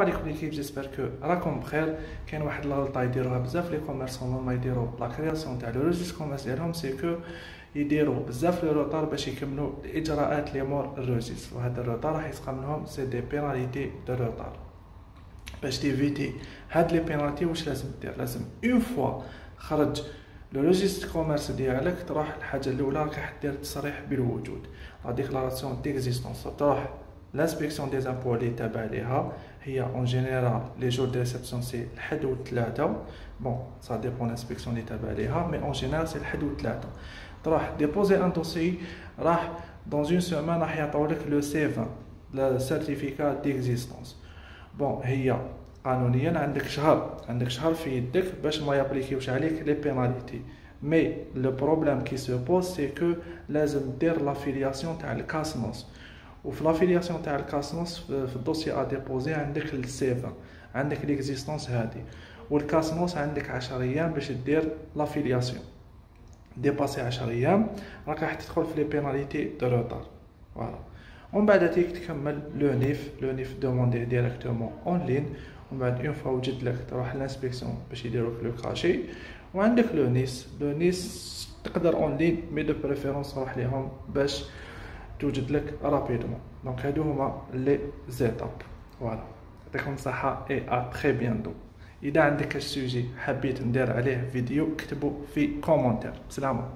عليكم l'équipe j'espère que راكم بخير كاين واحد الغلطه يديروها بزاف les commerçants ما يديروا la création تاع le registre commerce ديالهم c'est que يديروا بزاف le retard باش يكملوا الاجراءات لي مور ال registre وهذا ال retard راح يتقام لهم c'est des pénalités de retard باش ت éviter هاد les pénalités واش لازم دير لازم une fois خرج le registre commerce ديالك تروح الحاجة الاولى راك دير تصريح بالوجود la déclaration d'existence تروح l'inspection des impôts اللي تابع ليها mais en général les jours de réception c'est الحد والثلاثة bon ça dépend l'inspection اللي تابع ليها mais en général c'est الحد والثلاثة تروح déposer un dossier راح dans une semaine راح يعطيولك le C20 la certificat d'existence bon هي قانونيا عندك شهر عندك شهر في يدك باش ما ي appliquer وش عليك les pénalités mais le problème qui se pose c'est que لازم دير l'affiliation تاع ال CASNOS وفي l'affiliation تاع ال CASNOS في ال dossier à déposer عندك ال C20 عندك l'existence هادي وال CASNOS عندك 10 أيام باش دير l'affiliation dépasser 10 أيام راك راح تدخل في les pénalités de retard voilà ومن بعد تيك تكمل le NIF le NIF demandez directement en ligne ومن بعد une fois وجد لك تروح l'inspection باش يديروك le cachet وعندك le NIS le NIS تقدر en ligne mais de préférence روح ليهم باش توجد لك rapidement donc هادو هما les étapes voilà يعطيكم الصحة et à très bientôt إذا عندك ال sujet حبيت ندير عليه فيديو كتبوا في commentaire. بسلامه